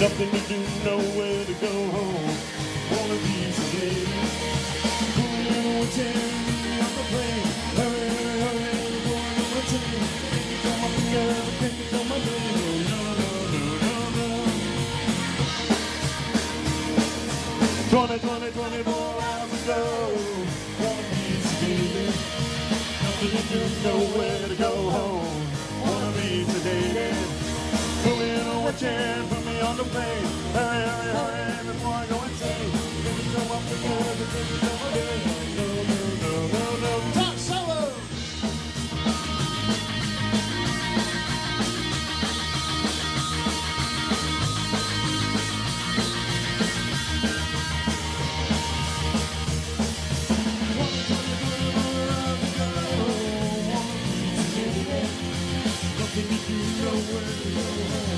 Nothing to do, nowhere to go home. Of these days. On ten on the plane. Hurry, hurry, going my my? No, no, no, no, no. 20, 20, 24 hours. Nothing to do, nowhere to go home. Of these days. Me in a chair, on the. Hurry, hurry, hurry, before I go insane. Give me some up the good, give me some it. No, no, no, no, no. Top solo! Nowhere to go.